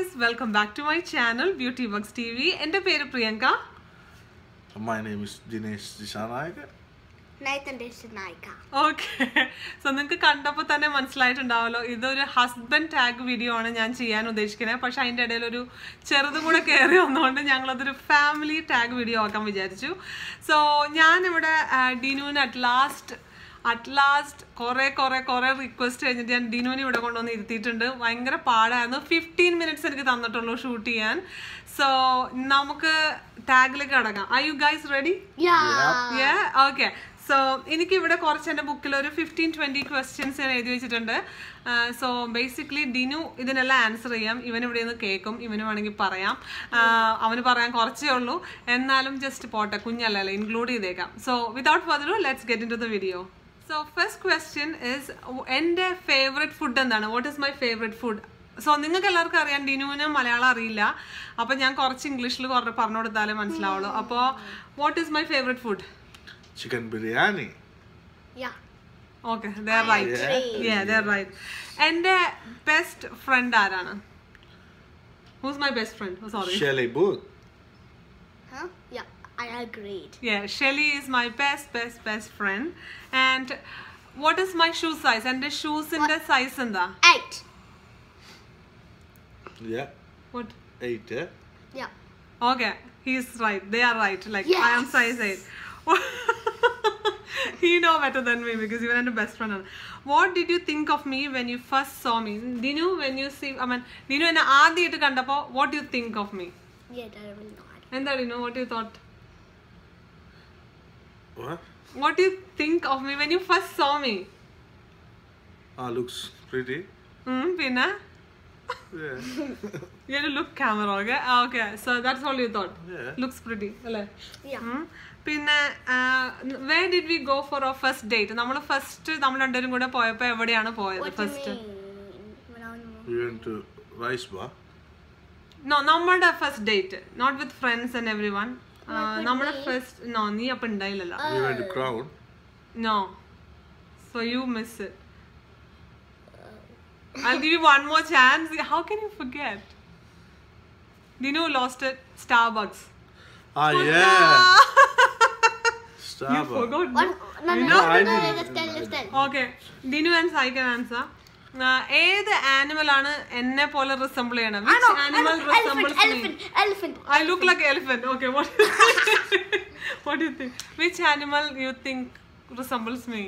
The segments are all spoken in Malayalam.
Guys welcome back to my channel beauty bucks T V എന്റെ പേര് Priyanka. My name is Dinesh Dishanayaka. Okay so നിങ്ങൾക്ക് കണ്ടപ്പോൾ തന്നെ മനസ്സിലായിട്ടുണ്ടാവല്ലോ ഇതൊരു ഹസ്ബൻഡ് ടാഗ് വീഡിയോ ആണ് ഞാൻ ചെയ്യാൻ ഉദ്ദേശിക്കുന്നത്. പക്ഷെ അതിന്റെ ഇടയിൽ ഒരു ചെറുതും കൂടെ കയറി വന്നുകൊണ്ട് ഞങ്ങളതൊരു ഫാമിലി ടാഗ് വീഡിയോ ആക്കാൻ വിചാരിച്ചു. സോ ഞാനിവിടെ ഡിനുവിന് അറ്റ് ലാസ്റ്റ് അറ്റ് ലാസ്റ്റ് കുറേ കുറേ കുറേ റിക്വസ്റ്റ് കഴിഞ്ഞിട്ട് ഞാൻ ഡിനുവിനെ ഇവിടെ കൊണ്ടുവന്ന് ഇരുത്തിയിട്ടുണ്ട്. ഭയങ്കര പാടായിരുന്നു. ഫിഫ്റ്റീൻ മിനിറ്റ്സ് എനിക്ക് തന്നിട്ടുള്ളൂ ഷൂട്ട് ചെയ്യാൻ. സോ നമുക്ക് ടാഗിലേക്ക് അടങ്ങാം I you guys ready. Okay so എനിക്ക് ഇവിടെ കുറച്ച് എന്റെ ബുക്കിൽ ഒരു ഫിഫ്റ്റീൻ ട്വന്റി ക്വസ്റ്റ്യൻസ് ഞാൻ എഴുതി വെച്ചിട്ടുണ്ട്. സോ ബേസിക്കലി ഡിനു ഇതിനെല്ലാം ആൻസർ ചെയ്യാം. ഇവൻ ഇവിടെ നിന്ന് കേൾക്കും. ഇവന് വേണമെങ്കിൽ പറയാം. ആഹ് അവന് പറയാൻ കുറച്ചേ ഉള്ളൂ. എന്നാലും ജസ്റ്റ് പോട്ടെ കുഞ്ഞല്ലേ ഇൻക്ലൂഡ് ചെയ്തേക്കാം. So without further let's get into the video so first question is എന്റെ ഫേവറേറ്റ് ഫുഡ് എന്താണ്? What is my favourite food so നിങ്ങൾക്ക് എല്ലാവർക്കും അറിയാം ഡിനുവിന് മലയാളം അറിയില്ല. അപ്പോൾ ഞാൻ കുറച്ച് ഇംഗ്ലീഷിൽ കുറേ പറഞ്ഞു കൊടുത്താലേ മനസ്സിലാവുള്ളൂ. അപ്പോൾ what is my favourite food chicken biryani Yeah. Okay there right yeah there right എന്റെ ബെസ്റ്റ് ഫ്രണ്ട് ആരാണ്? Who's my best friend sorry Shelley Booth. Huh? Yeah. I agreed. Yeah, Shelly is my best, best, best friend. And what is my shoe size? എൻ്റെ ഷൂസിന്റെ സൈസ് എന്താ Eight. Yeah. What? Eight, yeah? Yeah. Okay, he's right. They are right. Like I am Yes. size eight. he know better than me because even എൻ്റെ best friend ആണ്. What did you think of me when you first saw me? Dinu, when you see, I mean, Dinu എന്നെ ആദ്യമായിട്ട് കണ്ടപ്പോ what do you think of me? Yeah, that I will not. എന്താ Dinu, what you thought? What? What do you think of me when you first saw me? Ah, looks pretty. ഉം, പിന്നെ Yeah. You had to look camera, okay? Ah, okay. So that's all you thought. Yeah. Looks pretty, അല്ലേ? Yeah. ഉം. പിന്നെ way did we go for our first date നമ്മൾ ഫസ്റ്റ് നമ്മൾ രണ്ടുപേരും കൂടെ പോയപ്പോ എവിടെയാണ് പോയത് What do you first mean? When I was- We went to Rice Bar. No നമ്മുടെ first date not with friends and everyone നമ്മുടെ ഫസ്റ്റ് നോ നീ അപ്പൊ ഉണ്ടായില്ലല്ലോ We went to Crown. No so you miss it I'll give you one more chance. How can you forget? Dinu lost at Starbucks. Ah, yeah. You Starbucks. forgot. One, no, no, No, no, I no, no, didn't. let's tell, let's tell. Okay Dinu and Sai can answer ഏത് ആനിമൽ ആണ് എന്നെ പോലെ റിസംബിൾ ചെയ്യണം I know, I animal know. Elephant, resembles me elephant, elephant. I look like elephant. Okay, what? what do you think? Which animal you think resembles me?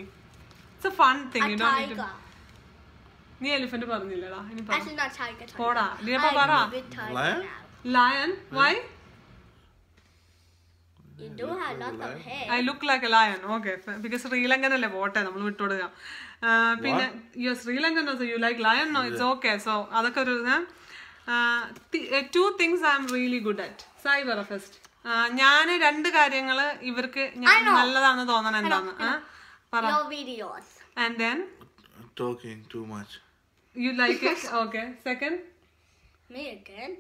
It's a fun thing. You don't need to. tiger. നീ എലിഫന്റ് പറഞ്ഞില്ലടാ ഇനി. പോടാ ഇതിനപ്പോ പറ. Lion why You do have lots of hair. I look like a lion okay because Sri Lankan അല്ലേ പോട്ടെ നമ്മൾ വിട്ടുകൊടുക്കാം പിന്നെ you Sri Lankan you like lion no it's okay so അതൊക്കെ ഒരു two things I am really good at cyber fest ഞാൻ ഞാൻ രണ്ട് കാര്യങ്ങൾ ഇവർക്ക് ഞാൻ നല്ലതാണെന്ന് തോന്നണം എന്താന്ന്? പറ. Your videos. And then Talking too much. You like it okay second Me again.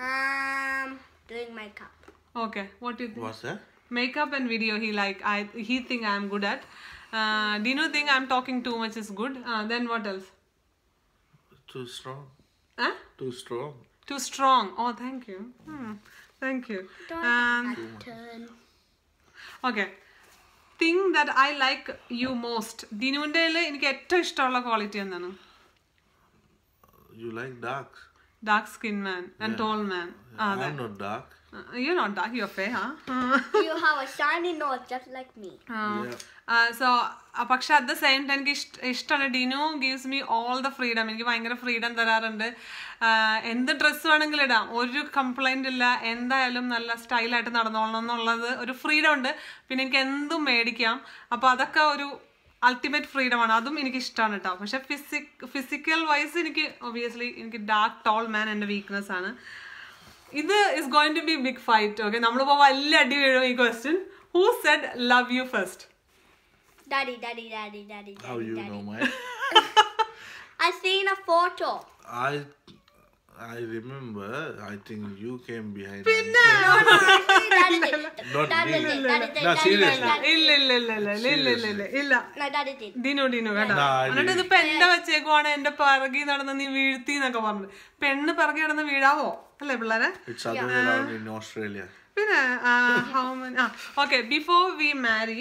Um, doing makeup. You think What's that? makeup and video he like i he think I am good at. uh, dino think i'm talking too much is good uh, then what else Too strong. huh? Too strong. too strong oh thank you hmm. thank you um, Turn. okay thing that i like you most ദിനുവിൻ്റെ എനിക്ക് ഏറ്റവും ഇഷ്ടമുള്ള ക്വാളിറ്റി എന്താണ് You like dark. Dark skin man and tall man I'm not Dark. You not dark you fair ഹാ You have a shiny nose just like me. Yeah. So പക്ഷെ അറ്റ് ദ സെയിം ടൈം എനിക്ക് ഇഷ്ട ഇഷ്ടമാണ് Dinu gives me all the freedom എനിക്ക് ഭയങ്കര ഫ്രീഡം തരാറുണ്ട്. ആഹ് എന്ത് ഡ്രസ്സ് വേണമെങ്കിലും ഇടാം. ഒരു കംപ്ലൈന്റ് ഇല്ല. എന്തായാലും നല്ല സ്റ്റൈലായിട്ട് നടന്നോളണം എന്നുള്ളത് ഒരു ഫ്രീഡം ഉണ്ട്. പിന്നെ എനിക്ക് എന്തും മേടിക്കാം. അപ്പോൾ അതൊക്കെ ഒരു അൾട്ടിമേറ്റ് ഫ്രീഡം ആണ്. അതും എനിക്ക് ഇഷ്ടമാണ് കേട്ടോ പക്ഷെ ഫിസിക് ഫിസിക്കൽ വൈസ് എനിക്ക് ഒബിയസ്ലി എനിക്ക് ഡാർക്ക് ടോൾ മാൻ എന്റെ വീക്ക്നെസ് ആണ്. ഇത് is going to be big fight okay നമ്മളിപ്പോൾ വലിയ അടി വീഴും ഈ question who said love you first Daddy, daddy, daddy, daddy, daddy. How you daddy. know, mate? I seen a photo. I I remember, I think you came behind. ഇല്ല ഇല്ല ഡിനു ഡിനു കേട്ടോ. എന്നിട്ട് ഇത് പെണ്ണ വെച്ചേക്കുവാണ് എന്റെ പിറകി നടന്ന് നീ വീഴ്ത്തി എന്നൊക്കെ പറഞ്ഞു. പെണ്ണ് പിറകി നടന്ന് വീഴാവോ? അല്ലേ പിള്ളേരെ? It's other in Australia. പിന്നെ how many ah okay before we marry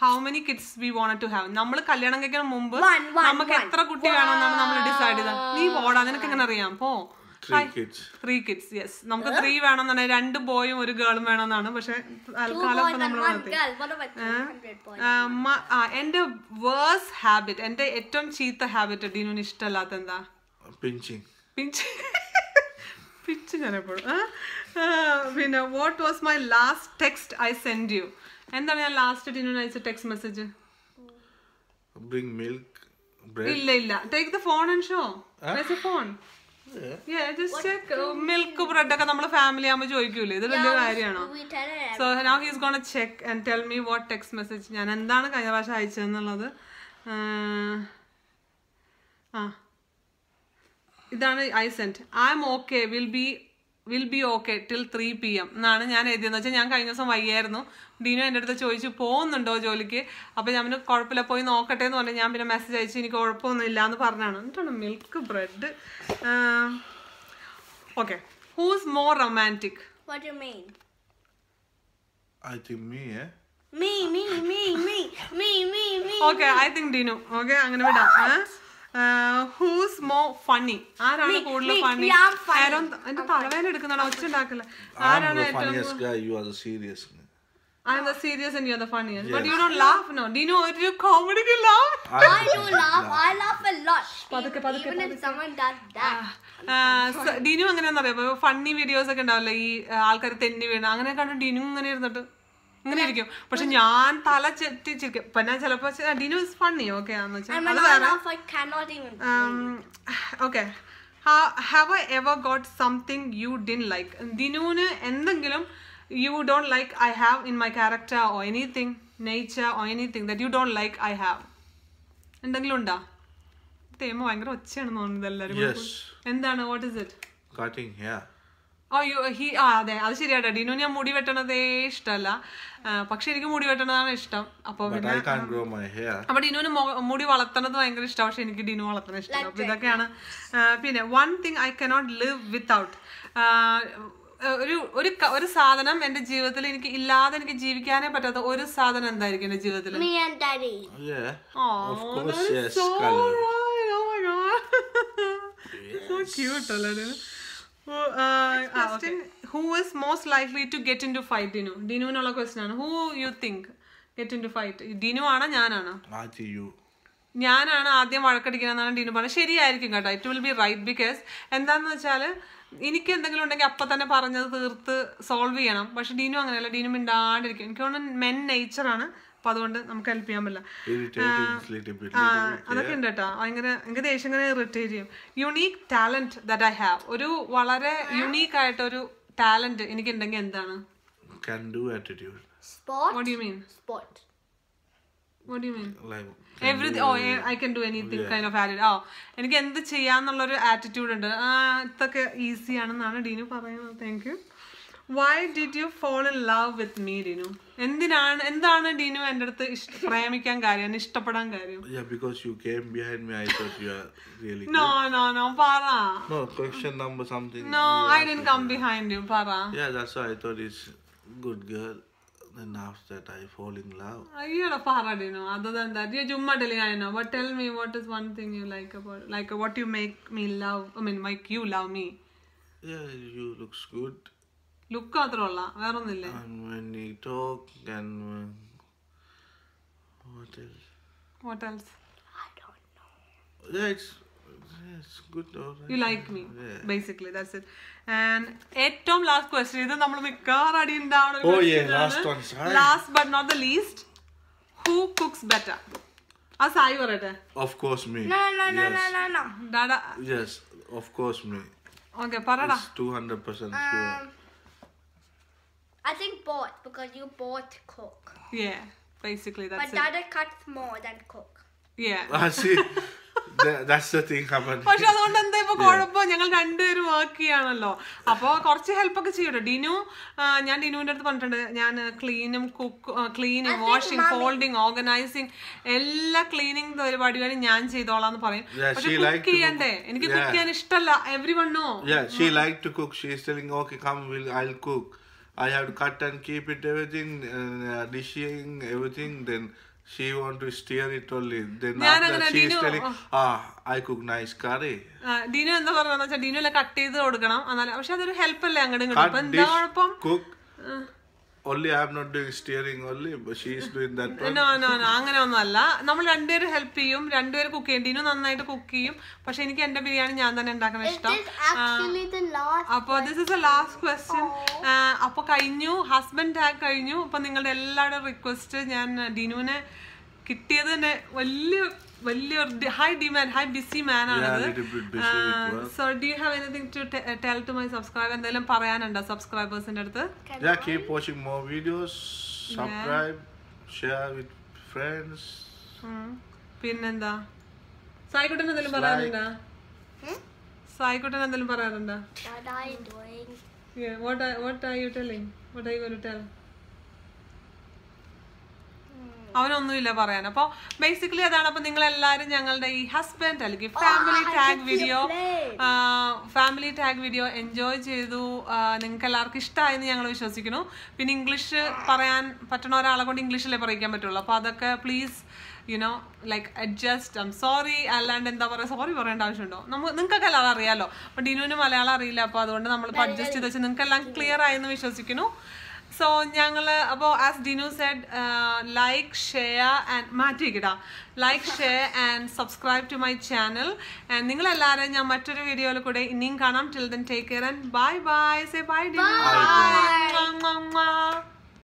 how many kids we want to have നമ്മൾ കല്യാണം കഴിക്കുന്ന മുമ്പ് നമുക്ക്. എത്ര കുട്ടി വേണമെന്നാണ് നമ്മൾ ഡിസൈഡ് ചെയ്തത്. നീ പോടാ നിനക്ക് എങ്ങനെ അറിയാം? പോ. Three kids. Three kids yes നമുക്ക് ത്രീ വേണമെന്നാണ് രണ്ട് ബോയും ഒരു ഗേളും വേണമെന്നാണ്. പക്ഷെ തൽക്കാലം ഇപ്പൊ നമ്മൾ one girl. What about 200 boys? ആ, മ- ആ, എന്റെ വേഴ്സ് ഹാബിറ്റ് എന്റെ ഏറ്റവും ചീത്ത ഹാബിറ്റ് ഡീനുവിന് ഇഷ്ടമല്ലാത്ത എന്താ? Pinching. പിച്ച് പിച്ച് ഞാൻ എപ്പോഴും പിന്നെ what was my last text I send you എന്താണ് ഞാൻ ലാസ്റ്റ് ഡിനു അയച്ച ടെക്സ്റ്റ് മെസ്സേജ്. ഇല്ല ഇല്ല. Take the phone and show phone. Milk bread ഒക്കെ നമ്മൾ ഫാമിലി ആകുമ്പോൾ ചോദിക്കൂലേ? ഇത് വലിയ കാര്യമാണോ. So now he's gone check and tell me what text message ഞാൻ എന്താണ് കഴിഞ്ഞ പ്രാവശ്യം അയച്ചതെന്നുള്ളത് ആ. ഇതാണ് I sent. I am okay will be will be okay till three P M എന്നാണ് ഞാൻ എഴുതിയെന്ന് വെച്ചാൽ ഞാൻ കഴിഞ്ഞ ദിവസം വയ്യായിരുന്നു. ഡീനോ എന്റെ അടുത്ത് ചോദിച്ചു പോകുന്നുണ്ടോ ജോലിക്ക്? അപ്പോൾ ഞാൻ പിന്നെ കുഴപ്പമില്ല പോയി നോക്കട്ടെ എന്ന് പറഞ്ഞു. ഞാൻ പിന്നെ മെസ്സേജ് അയച്ചു എനിക്ക് കുഴപ്പമൊന്നും ഇല്ല എന്ന് പറഞ്ഞാണ് എന്നിട്ടാണ് milk bread okay who's more romantic What do you mean? I think me, eh? Me, me, me, me, me, me, I think Dinu okay അങ്ങനെ വിടാം. ഹൂസ് മോ ഫണ്ണി ആരാണ് കൂടുതൽ ഫണ്ണി എന്റെ തലവേന എടുക്കുന്നതാണ് ഒച്ച ഉണ്ടാക്കില്ല ആരാണ് ഏറ്റവും I am the serious and you are the funniest. Yes. But you don't laugh now. Do you know what your comedy you laugh? I do laugh. I laugh a lot. Paduke, paduke, Even paduke. if someone does that. Deenu അങ്ങനെ എന്താ പറയുക ഫണ്ണി വീഡിയോസ് ഒക്കെ ഉണ്ടാവില്ല ഈ ആൾക്കാർ തെന്നി വീണ് അങ്ങനെ കണ്ടു ഡീനു ഇങ്ങനെ ഇരുന്നിട്ട് ഇങ്ങനെ ഇരിക്കും പക്ഷെ ഞാൻ തല ചെത്തിച്ചിരിക്കും പിന്നെ ഞാൻ ചിലപ്പോ ഡിനു ഇസ് ഫണ്ണി ഓക്കെ ആന്ന് വെച്ചാൽ. Okay have I ever got something you didn't like ദിനുവിന് എന്തെങ്കിലും you don't like I have in my character or anything nature or anything that you don't like I have എന്തെങ്കിലും ഉണ്ടോ? തേമ ഭയങ്കര ഒച്ചയാണെന്ന് തോന്നുന്നത് എല്ലാവരും. എന്താണ്? What is it Cutting hair. Oh you he ah അതെ അത് ശരിയാട്ടോ. ഡിനു ഞാൻ മുടി വെട്ടണതേ ഇഷ്ടമല്ല പക്ഷെ എനിക്ക് മുടി വെട്ടണതാണ് ഇഷ്ടം. അപ്പൊ പിന്നെ. അപ്പൊ ഡിനുവിന് മുടി വളർത്തണത് ഭയങ്കര ഇഷ്ടം. പക്ഷെ എനിക്ക് ഡിനു വളർത്തണ ഇഷ്ടം അപ്പൊ ഇതൊക്കെയാണ്. പിന്നെ one thing I cannot live without ഒരു ഒരു ഒരു സാധനം എന്റെ ജീവിതത്തിൽ എനിക്ക് ഇല്ലാതെ എനിക്ക് ജീവിക്കാനേ പറ്റാത്ത ഒരു സാധനം എന്തായിരിക്കും എന്റെ ജീവിതത്തിൽ Me and daddy. Yeah. Who is most that is get into fight my god. so cute, അല്ലേ question who is most likely to get into fight Dinu ഡിനുവിനുള്ള question ആണ്. Who you think get into fight Dinu ആണോ ഞാനാണോ. ഞാനാണ് ആദ്യം വഴക്കടിക്കണമെന്നാണ് ഡിനു പറഞ്ഞത്. ശരിയായിരിക്കും കേട്ടോ. It will be right because എന്താന്ന് വെച്ചാൽ എനിക്ക് എന്തെങ്കിലും ഉണ്ടെങ്കിൽ അപ്പം തന്നെ പറഞ്ഞത് തീർത്ത് സോൾവ് ചെയ്യണം. പക്ഷെ ഡീനു അങ്ങനെയല്ല. ഡീനു മിണ്ടാണ്ടിരിക്കും. എനിക്ക് തോന്നുന്നു മെൻ നേച്ചറാണ് അപ്പം അതുകൊണ്ട് നമുക്ക് ഹെൽപ്പ് ചെയ്യാൻ പറ്റില്ല. അതൊക്കെ ഉണ്ട് കേട്ടോ ഭയങ്കര എനിക്ക് ദേഷ്യം ഇങ്ങനെ ഇറിറ്റേറ്റ് ചെയ്യും. Unique talent that I have ഒരു വളരെ യുണീക്ക് ആയിട്ട് ഒരു ടാലന്റ് എനിക്ക് ഉണ്ടെങ്കിൽ എന്താണ്? Can do attitude. Sport. What you mean Sport. What you mean Like. Everything oh I can do anything kind of attitude oh എനിക്ക് എന്ത് ചെയ്യാന്നുള്ളൊരു ആറ്റിറ്റ്യൂഡ് ഉണ്ട്. ഇതൊക്കെ ഈസി ആണെന്നാണ് ഡീനു പറയുന്നത്. Thank you Why did you fall in love with me Dinu എന്തിനാണ് എന്താണ് ഡീനു എൻ്റെ അടുത്ത് ഇഷ്ട പ്രേമിക്കാൻ കാര്യം എന്നെ ഇഷ്ടപ്പെടാൻ കാര്യം Yeah, because you came behind me, I thought you are really no no no പറ good. No, question number something. No you I asked didn't me. Come behind you പറ Yeah, that's why I thought it's good girl. Then after that, I fall in love. അയ്യോടാ പറ Deenu other than that you ചുമ്മാ telling I know but tell me what is one thing you like about like what you make me love I mean make you love me Yeah, you looks good. Look മാത്രമല്ല വേറെ ഒന്നില്ലേ What else? I don't know. Yeah, it's, it's good though. Right? You like me, yeah. basically. That's it. And ഏറ്റവും ലാസ്റ്റ് ക്വസ്റ്റ്യൻ ഇത് നമ്മൾ മിക്കവാറും അടി ഉണ്ടാവുന്ന ഒരു question last but not the least who cooks better ah Sai പറയട്ടെ of course me no no no no no dada yes of course me okay പറടാ 200% sure. Um, I think both because you both cook. yeah basically But that's But Dada cuts more than cook. yeah. I see, that's the thing happened. പക്ഷെ അതുകൊണ്ട് എന്താ ഇപ്പൊ കുഴപ്പം? ഞങ്ങൾ രണ്ടുപേരും വർക്ക് ചെയ്യാണല്ലോ. അപ്പൊ കുറച്ച് ഹെൽപ്പ് ഒക്കെ ചെയ്യട്ടോ. ഡിനു ഞാൻ ഡിനുവിന്റെ അടുത്ത് പറഞ്ഞിട്ടുണ്ട്. ഞാൻ ക്ലീനും cook cleaning washing folding organizing എല്ലാ ക്ലീനിങ് പരിപാടികളും ഞാൻ ചെയ്തോളാന്ന് പറയും. പക്ഷെ കുക്ക് ചെയ്യണ്ടേ? എനിക്ക് കുക്ക് ചെയ്യാൻ ഇഷ്ടമല്ല everyone no Yeah, she like to cook. She is telling, okay, come, we'll, I'll cook. I have to cut and keep it everything, uh, dishing everything. Then she want to steer it only. Then ഞാൻ after അങ്ങനെ she is telling, ah, I cook nice curry. Dinu എന്താ പറയുന്നത് വെച്ചാൽ ഡിനു എല്ലാം കട്ട് ചെയ്ത് കൊടുക്കണം എന്നാലും പക്ഷെ അതൊരു ഹെൽപ്പ് അല്ലേ അങ്ങോട്ടും ഇങ്ങോട്ടും Cut അപ്പൊ എന്താ dish, കുഴപ്പം cook. Only I am not doing steering only, but she is doing that one. No no no അങ്ങനെ ഒന്നും അല്ല നമ്മൾ രണ്ടുപേരും ഹെൽപ്പ് ചെയ്യും. രണ്ടുപേരും കുക്ക് ചെയ്യും ഡിനു നന്നായിട്ട് കുക്ക് ചെയ്യും. പക്ഷെ എനിക്ക് എന്റെ ബിരിയാണി ഞാൻ തന്നെ ഉണ്ടാക്കാൻ Is ഇഷ്ടം. അപ്പോൾ this is a last question അപ്പോൾ കഴിഞ്ഞു. ഹസ്ബൻഡ് ടാഗ് കഴിഞ്ഞു. അപ്പോൾ നിങ്ങളുടെ എല്ലാവരുടെ റിക്വസ്റ്റ് ഞാൻ ഡിനുവിനെ കിട്ടിയത് തന്നെ വലിയ വലിയ high demand high busy man ആണത്. So do you have anything to tell to my subscribe എന്തെങ്കിലും പറയാനുണ്ടോ സബ്സ്ക്രൈബേഴ്സിന്റെ അടുത്ത് Yeah, keep watching more videos. Subscribe, share with friends. പിന്നെന്താ സായിക്കുട്ടൻ എന്തെങ്കിലും പറയാനുണ്ടോ സായിക്കുട്ടൻ എന്തെങ്കിലും പറയാനുണ്ടോ what are, what are you telling? What are you going to tell? അവനൊന്നുമില്ല പറയാൻ. അപ്പൊ ബേസിക്കലി അതാണ് അപ്പൊ നിങ്ങൾ എല്ലാരും ഞങ്ങളുടെ ഈ ഹസ്ബൻഡ് അല്ലെങ്കിൽ family tag video family tag video enjoy ചെയ്തു. നിങ്ങൾക്ക് എല്ലാവർക്കും ഇഷ്ടമായെന്ന് ഞങ്ങൾ വിശ്വസിക്കുന്നു. പിന്നെ ഇംഗ്ലീഷ് പറയാൻ പറ്റുന്ന ഒരാളെ കൊണ്ട് ഇംഗ്ലീഷിലേ പറയിക്കാൻ പറ്റുള്ളൂ. അപ്പൊ അതൊക്കെ please you know like adjust I'm sorry അല്ലാണ്ട് എന്താ പറയുക സോറി പറയേണ്ട ആവശ്യമുണ്ടോ? നമുക്ക് നിങ്ങൾക്കൊക്കെ എല്ലാം അറിയാലോ. അപ്പൊ ഡിനുവിന് മലയാളം അറിയില്ല. അപ്പൊ അതുകൊണ്ട് നമ്മൾ അഡ്ജസ്റ്റ് ചെയ്ത് വെച്ച് നിങ്ങൾക്ക് എല്ലാം ക്ലിയർ ആയെന്ന് വിശ്വസിക്കുന്നു. സോ ഞങ്ങൾ അപ്പോൾ as Dinu said like share and മാറ്റി വെക്കട്ടാ like share and subscribe to my channel and നിങ്ങളെല്ലാവരും ഞാൻ മറ്റൊരു വീഡിയോയിൽ കൂടെ ഇനിയും കാണാം. Till then take care and bye bye say bye Dinu bye